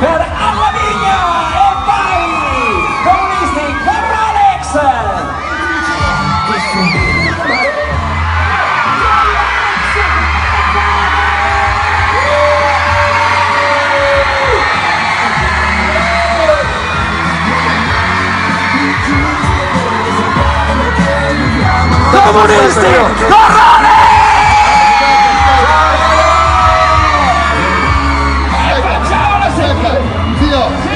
per Alla E Alex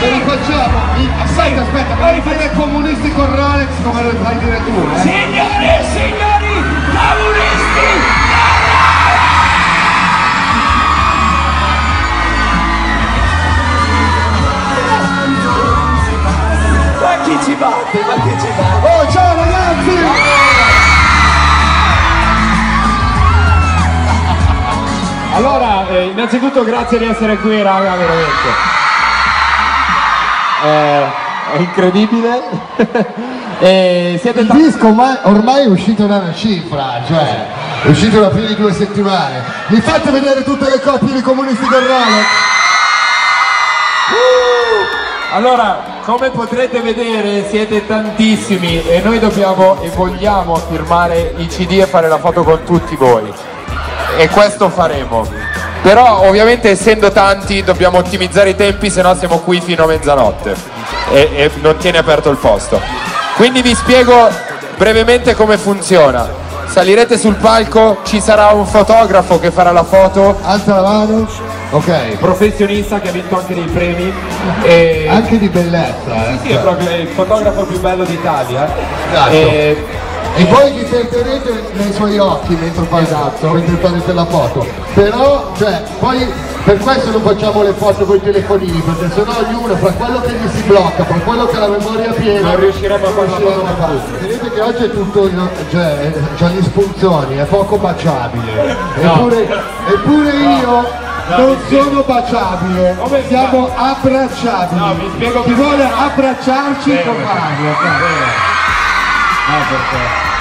comunisti con Aspetta, lo. Aspetta, ma rifare comunisti con Rolex come lo fai dire tu, eh? Signore e signori, comunisti! Chi ci batte? Allora, eh, innanzitutto grazie di essere qui, raga, veramente. Eh, è incredibile. e siete Il disco ormai, ormai è uscito da una cifra, cioè è uscito da più di due settimane. Mi fate vedere tutte le coppie di comunisti con Rolex? Allora, come potrete vedere, siete tantissimi e noi dobbiamo e vogliamo firmare i CD e fare la foto con tutti voi. E questo faremo. Però ovviamente essendo tanti dobbiamo ottimizzare i tempi, se no siamo qui fino a mezzanotte e, e non tiene aperto il posto. Quindi vi spiego brevemente come funziona. Salirete sul palco, ci sarà un fotografo che farà la foto, Alza la mano. Ok. professionista che ha vinto anche dei premi. E... Anche di bellezza, eh. Sì, è proprio il fotografo più bello d'Italia. Esatto. E, E voi vi sentirete nei suoi occhi mentre Esatto. mentre farete la foto. Però, cioè, poi per questo non facciamo le foto con i telefonini, perché sennò ognuno fra quello che gli si blocca, fra quello che ha la memoria piena. Non riusciremo a fare la foto a fare. Vedete che oggi è tutto, in- cioè, c'ha gli spunzoni, è poco baciabile. Eppure, eppure io. Non sono baciabile, Come si siamo abbracciabili. No, spiego Chi vuole abbracciarci Bene, può farlo. No, perché?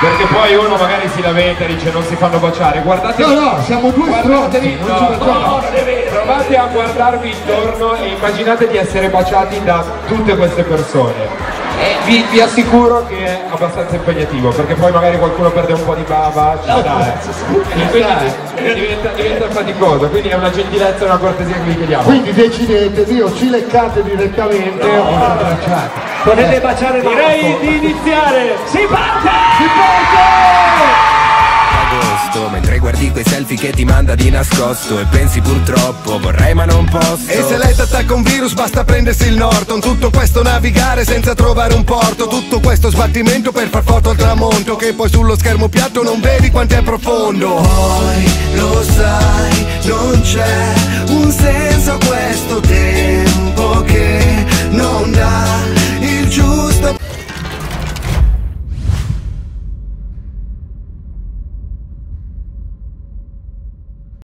Perché poi uno magari si lamenta e dice non si fanno baciare. Guardate. No, no, siamo due Guardatevi, no, non no, no, non è vero. Provate a guardarvi intorno e immaginate di essere baciati da tutte queste persone. E vi, vi assicuro che è abbastanza impegnativo, perché poi magari qualcuno perde un po' di bava, ci sta. eh. E quindi diventa, diventa faticoso, quindi è una gentilezza e una cortesia che vi chiediamo. Quindi decidete, Dio, ci leccate direttamente o ci abbracciate. Potete baciare Direi di iniziare! Si parte! Si parte! agosto Mentre guardi quei selfie che ti manda di nascosto E pensi purtroppo vorrei ma non posso E se lei t'attacca un virus basta prendersi il Norton. Tutto questo navigare senza trovare un porto. Tutto questo sbattimento per far foto al tramonto. Che poi sullo schermo piatto non vedi quanto è profondo. Poi lo sai, non c'è un senso